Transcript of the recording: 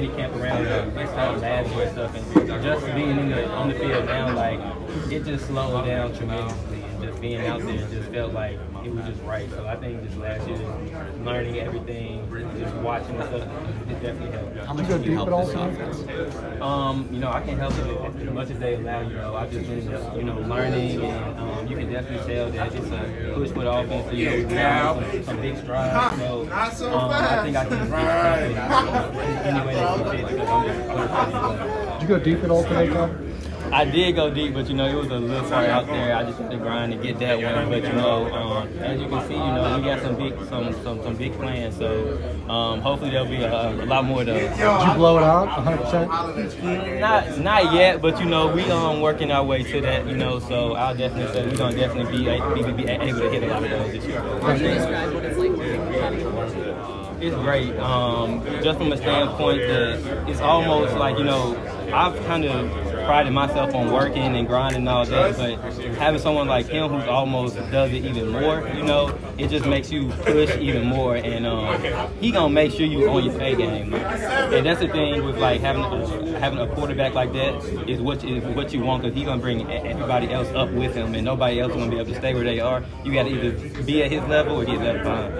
mini camp around this stuff, last year and stuff, and just being in the on the field now, like it just slowed down tremendously. And just being out there just felt like it was just right. So I think just last year, learning everything, just watching the stuff, it definitely helped. How much can you help this offense? Um, you know, I can help it as much as they allow. You know, I've just been, you know, learning, and um, you can definitely tell that it's a push for the offense. You know, now some, some big strides. So, um, I think I can get something any way that you fit because I'm just Did you go deep at all today, Tom? I did go deep, but you know, it was a little far out there. I just had to grind to get that one. But you know, um, as you can see, you know, we got some big, some, some, some big plans. So um, hopefully there'll be a, a lot more of those. Did you blow it out 100%? Not, not yet, but you know, we um working our way to that. You know, so I'll definitely say we're gonna definitely be, a- be, be able to hit a lot of those this year. How you describe what it's like having a work? It's great. Um, just from a standpoint that it's almost like, you know, I've kind of prided myself on working and grinding all that, but having someone like him who's almost does it even more, you know, it just makes you push even more. And um, he gonna make sure you on your pay game. And that's the thing with like having a, having a quarterback like that is what is what you want because he gonna bring everybody else up with him, and nobody else gonna be able to stay where they are. You got to either be at his level or get left behind.